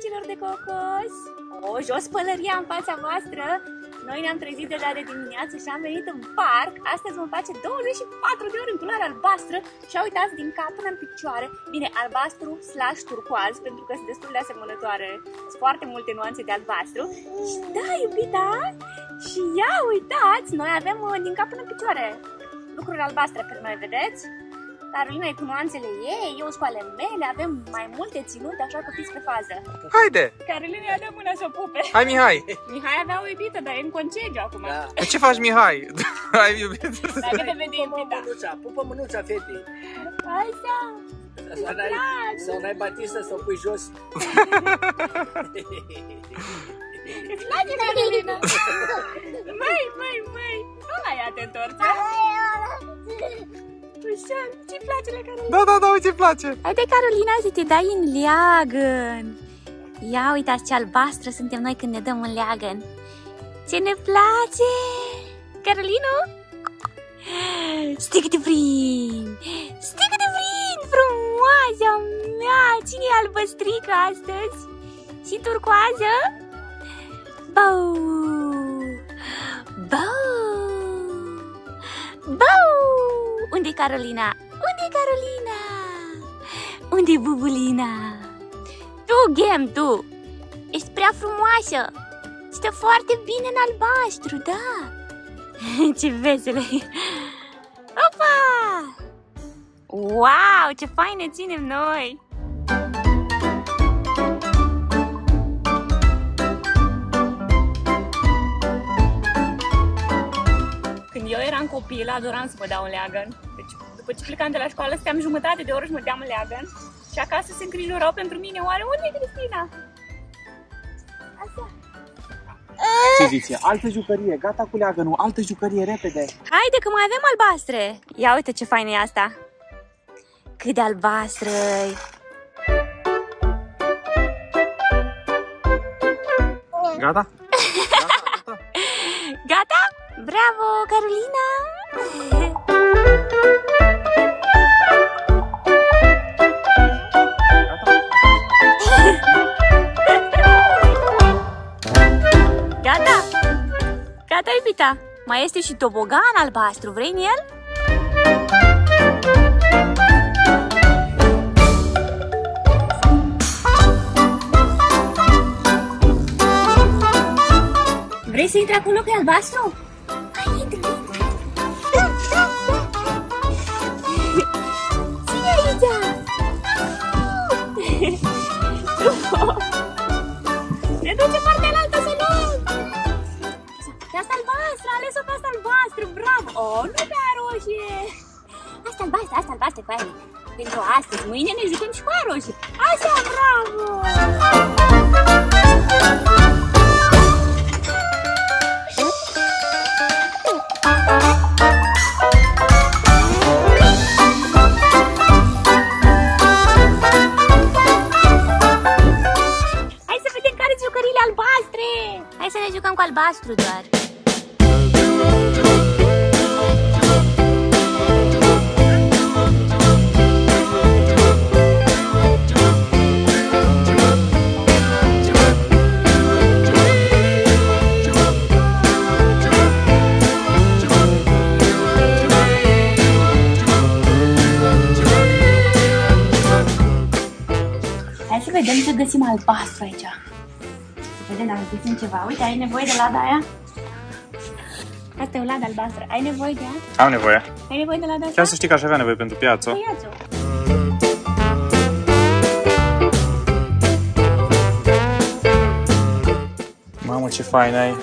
dragilor de cocos! O, jos pălăria în fața voastră! Noi ne-am trezit deja de dimineață și am venit în parc. Astăzi vom face 24 de ori în culoare albastră și uitați din cap până în picioare. Bine, albastru slash turcoaz, pentru că sunt destul de asemănătoare. Sunt foarte multe nuanțe de albastru. Și da, iubita! Și ia, uitați, noi avem uh, din cap până în picioare lucruri albastre pe noi, vedeți? Carolina e cu nuanțele ei, eu cu ale mele, avem mai multe ținute, așa că fiți pe fază. Haide! Carolina ia de mâna să o pupe. Hai, Mihai! Mihai avea o iubită, dar e în concediu acum. Da. De ce faci, Mihai? Ai iubit? Dacă te vede Pupă iubita. mânuța, pupă mânuța fetei. Hai să... Sau n-ai, sau n-ai batistă să o pui jos. Îți place, Carolina? Măi, măi, măi! Nu la ea te întorci, a? Așa, ce-i place la Carolina? Da, da, da, uite, îmi place! Haide, Carolina, să te dai în leagăn. Ia uitați ce albastră suntem noi când ne dăm în leagăn. Ce ne place! Carolino? Stii că te prind! Stii că te prind, frumoasa mea! Cine e albăstrică astăzi? Și turcoază? Bau! Bau! Bau! Unde-i Carolina? Unde-i Carolina? Unde-i Bubulina? Tu, Gem, tu! Ești prea frumoasă! Stă foarte bine în albastru, da! ce vesele! Opa! Wow, ce faine ținem noi! Eu eram copil, adoram să mă dau în leagăn. Deci, după ce plecam de la școală, stăteam jumătate de oră și mă deam în leagăn. Și acasă se îngrijorau pentru mine. Oare unde e Cristina? Așa. Ce zice? Altă jucărie, gata cu leagănul, altă jucărie, repede. Haide că mai avem albastre. Ia uite ce faină e asta. Cât de albastră -i. Gata? Gata? Bravo, Carolina! Gata? Gata, iubita? Mai este și tobogan albastru, vrei în el? Vrei să intri acolo că e albastru? Bravo! Oh, nu pe aia roșie! Asta albastră, asta albastră, cu aia. Pentru astăzi, mâine ne jucăm și cu aia roșie. Așa, bravo! Hai să vedem care sunt jucăriile albastre! Hai să ne jucăm cu albastru doar. Vedem ce găsim albastru aici. Să vedem dacă găsim ceva. Uite, ai nevoie de lada aia? Asta e o ladă albastră. Ai nevoie de ea? Am nevoie. Ai nevoie de lada asta? Chiar să știi că aș avea nevoie pentru piață. Păi ia-ți-o. Mamă, ce fain ai.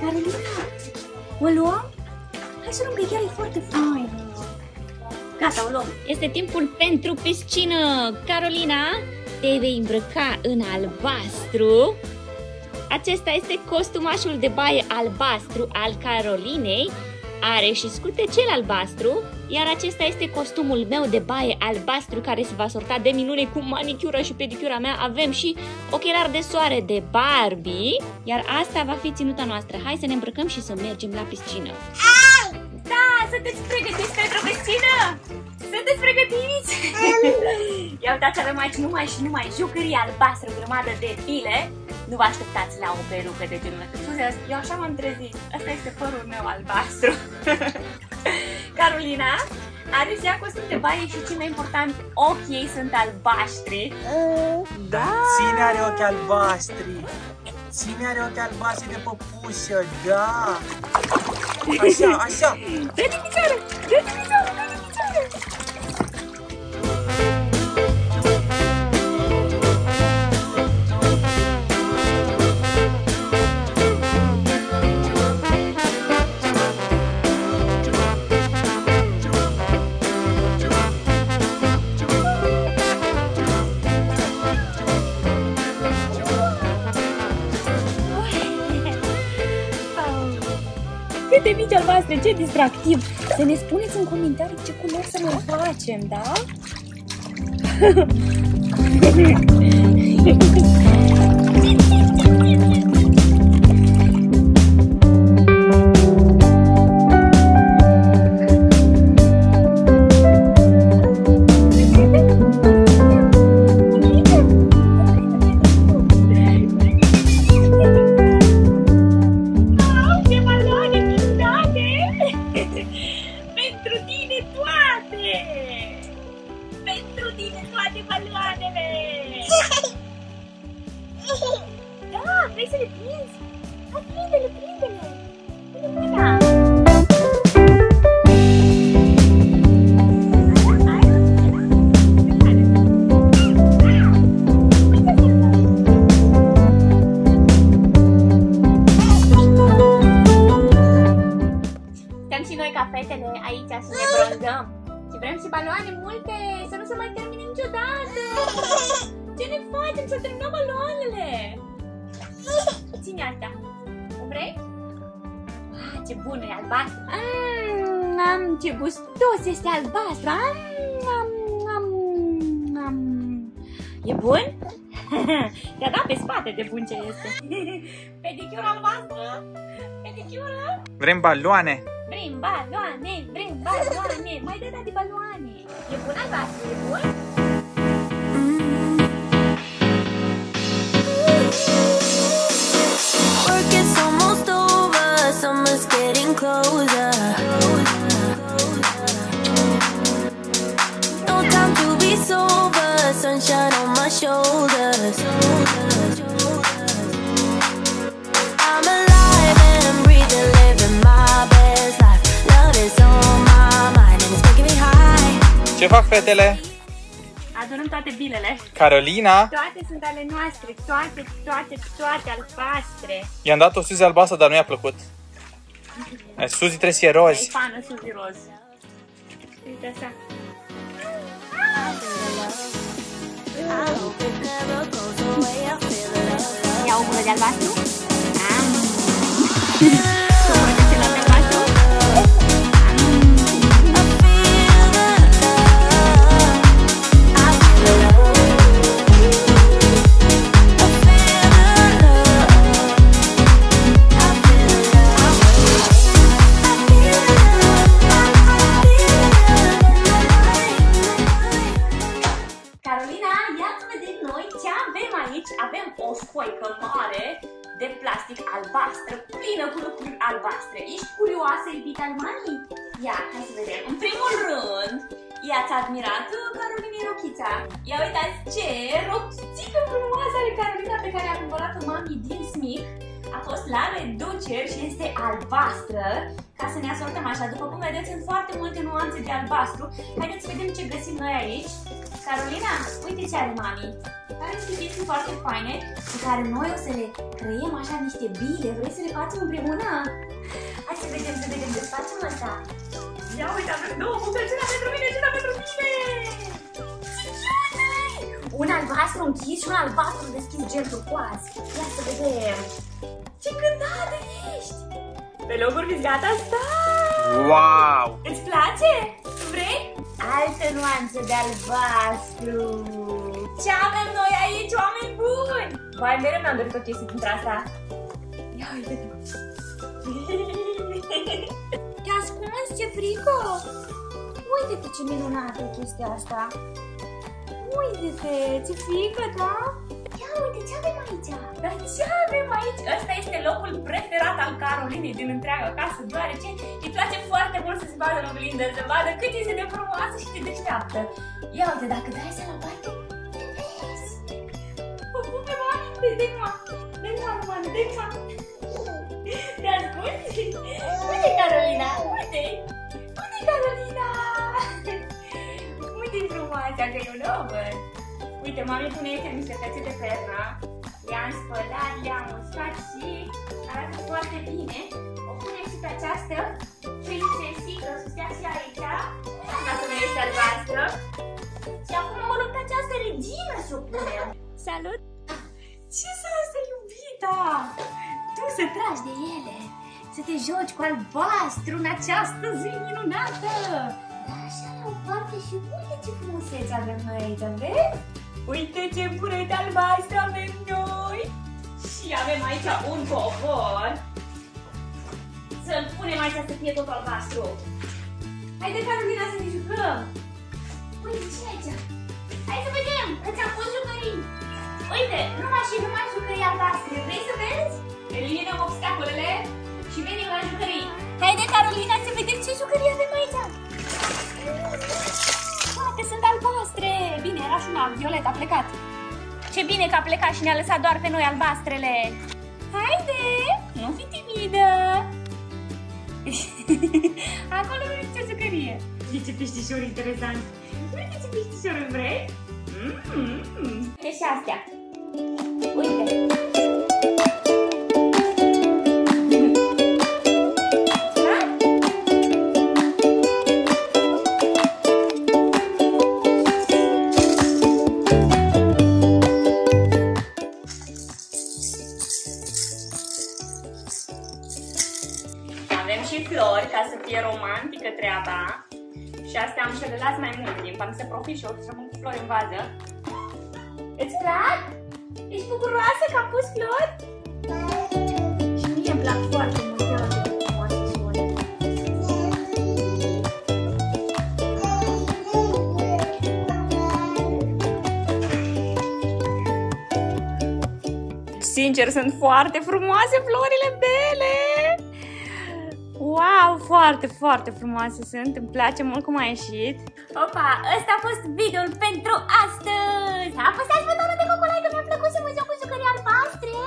Carolina, o luăm? Hai să luăm că chiar e foarte fain. Gata, o luăm. Este timpul pentru piscină. Carolina, te vei îmbrăca în albastru. Acesta este costumașul de baie albastru al Carolinei. Are și scutecel albastru, iar acesta este costumul meu de baie albastru care se va sorta de minune cu manicura și pedicura mea. Avem și ochelari de soare de Barbie, iar asta va fi ținuta noastră. Hai să ne îmbrăcăm și să mergem la piscină. Da, sunteți pregătiți pentru vestină? Sunteți pregătiți? Ia uitați, avem aici numai și numai jucării albastră, o grămadă de pile. Nu vă așteptați la o perucă de genul ăsta. Scuze, eu așa m-am trezit. Asta este părul meu albastru. Carolina are și ea costum de baie și cel mai important, ochii ei sunt albaștri. Da, ține are ochi albastri. Ține are ochi albastri de păpușă, da. Așa, așa. Dă-te picioare! Dă-te picioare! Mici albastre, ce distractiv! Să ne spuneți în comentarii ce culori să mai facem, da? Pentru tine toate! Pentru tine toate baloanele! Da, vrei să le prinzi? Hai, prinde-le, prinde-le! Prinde mâna! Noi ca fetele aici să ne bronzăm. Și vrem și baloane multe, să nu se mai termine niciodată. Ce ne facem? Să terminăm baloanele. Ține asta. O vrei? Ah, ce bună e albastru. Mm, am, ce gustos este albastru. Am, am, am, am. E bun? Te-a dat pe spate de bun ce este. Pedicură albastră. Pedicură. Vrem baloane. Vrem baloane, vrem baloane, mai dă de baloane. E bun albastru, e bun? Work Ce fac fetele? Adunăm toate bilele. Carolina Toate sunt ale noastre, toate, toate, toate albastre. i-am dat o suzie albastră, dar nu i-a plăcut. Eh, Suzy trebuie să fie E roz. fană Suzy Roz. Uite așa. I hope it never goes away. I feel it. Ia o bună de albastru. Am. Avem aici. Avem o scoică mare de plastic albastră, plină cu lucruri albastre. Ești curioasă, iubita al mami? Ia, hai să vedem. În primul rând, i-ați admirat uh, Carolinei rochița. Ia uitați ce rochițică frumoasă are Carolina pe care a cumpărat-o mami din Smic. A fost la reduceri și este albastră, ca să ne asortăm așa. După cum vedeți, sunt foarte multe nuanțe de albastru. Haideți să vedem ce găsim noi aici. Carolina, uite ce are mami. Are niște piese foarte faine pe care noi o să le creiem așa niște bile. Vrei să le facem împreună? Hai să vedem, să vedem, să facem asta. Ia uite, avem două bucăți, una pentru mine și una pentru mine. Ce cute! Un albastru închis și un albastru deschis gel turcoaz. Ia să vedem. Ce cântată ești! Pe locuri fiți gata? Stai! Wow! Îți place? Vrei? Altă nuanță de albastru. Ce avem noi aici, oameni buni? Vai, mereu mi-am dorit o chestie dintre asta. Ia uite Te ascunzi ce frică! Uite-te ce minunată e chestia asta! Uite-te, ce frică, da? Ia uite ce avem aici! Dar ce avem aici? Ăsta este locul preferat al Carolinei din întreaga casă, deoarece îi place foarte mult să se vadă în oglindă, să vadă cât este de frumoasă și de deșteaptă. Ia uite, dacă dai să la parte, te vezi! O pupe, mami! Dă-i mă! Dă-i mă, mami! Dă-i mă! Te asculti? Uite, Carolina! Uite! Uite, Carolina! Uite frumoasa că eu nu o văd! Uite, mami pune aici niște cățete pe ea, le-am spălat, le-am uscat și arată foarte bine. O punem și pe această princesică, să stea și aici, dacă nu este albastră. Și acum o luăm pe această regină să o punem. Salut! Ce să asta, iubita? Tu să tragi de ele, să te joci cu albastru în această zi minunată! Da, așa la o parte și uite ce frumusețe avem noi aici, vezi? Uite ce burete albastre avem noi! Și avem aici un covor. Să-l punem aici să fie tot albastru. Haide, Carolina, să ne jucăm! Uite ce e aici? Hai să vedem! Că ți-am pus jucării! Uite, numai și numai jucării albastre. Vrei să vezi? Eliminăm obstacolele și venim la jucării. Haide, Carolina, să vedem ce jucării avem aici! Toate sunt albastre! Bine, era și una, Violet a plecat. Ce bine că a plecat și ne-a lăsat doar pe noi albastrele. Haide, nu fi timidă! Acolo nu e ce jucărie. Uite ce peștișor interesant. Uite ce peștișor îmi vrei? Mm-hmm. E și astea. Uite. Mai mult timp, am să profit și eu să rămân cu flori în vază. Îți plac? Ești bucuroasă că am pus flori? Și mie îmi plac foarte mult, ia uite cât frumoase sunt. Sincer, sunt foarte frumoase florile mele! Wow, foarte, foarte frumoase sunt, îmi place mult cum a ieșit. Opa, ăsta a fost videoul pentru astăzi! Apăsați butonul de cocolaie că mi-a plăcut să mă joc cu jucării albastre!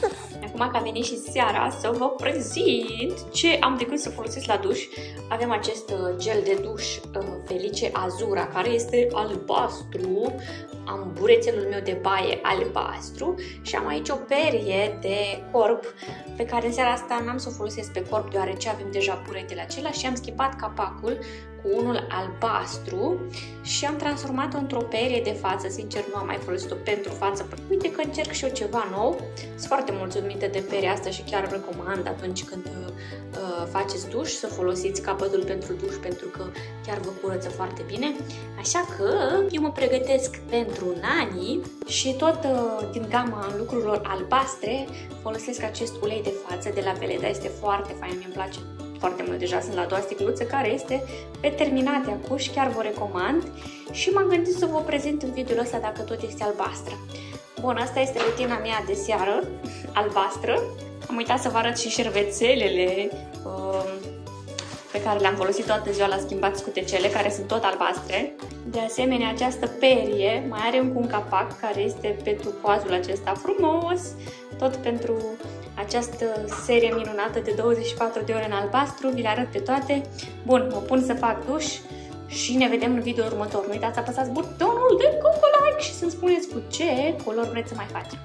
Acum că a venit și seara să vă prezint ce am decât să folosesc la duș. Avem acest uh, gel de duș uh, Felice Azura, care este albastru. Am burețelul meu de baie albastru și am aici o perie de corp pe care în seara asta n-am să o folosesc pe corp deoarece avem deja buretele acela și am schimbat capacul cu unul albastru și am transformat-o într-o perie de față. Sincer, nu am mai folosit-o pentru față. Uite că încerc și eu ceva nou. Sunt foarte mulțumită de peria asta și chiar recomand atunci când uh, faceți duș să folosiți capătul pentru duș pentru că chiar vă curăță foarte bine. Așa că eu mă pregătesc pentru nani și tot uh, din gama lucrurilor albastre folosesc acest ulei de față de la Veleda. Este foarte fain, mi-e place foarte mult deja, sunt la a doua sticluță care este pe terminate acum și chiar vă recomand și m-am gândit să vă prezint în videoul ăsta dacă tot este albastră. Bun, asta este rutina mea de seară, albastră. Am uitat să vă arăt și șervețelele uh, pe care le-am folosit toată ziua la schimbat scutecele, care sunt tot albastre. De asemenea, această perie mai are încă un capac care este pentru coazul acesta frumos, tot pentru această serie minunată de 24 de ore în albastru, vi le arăt pe toate. Bun, mă pun să fac duș și ne vedem în video următor. Nu uitați să apăsați butonul de like și să-mi spuneți cu ce culori vreți să mai facem.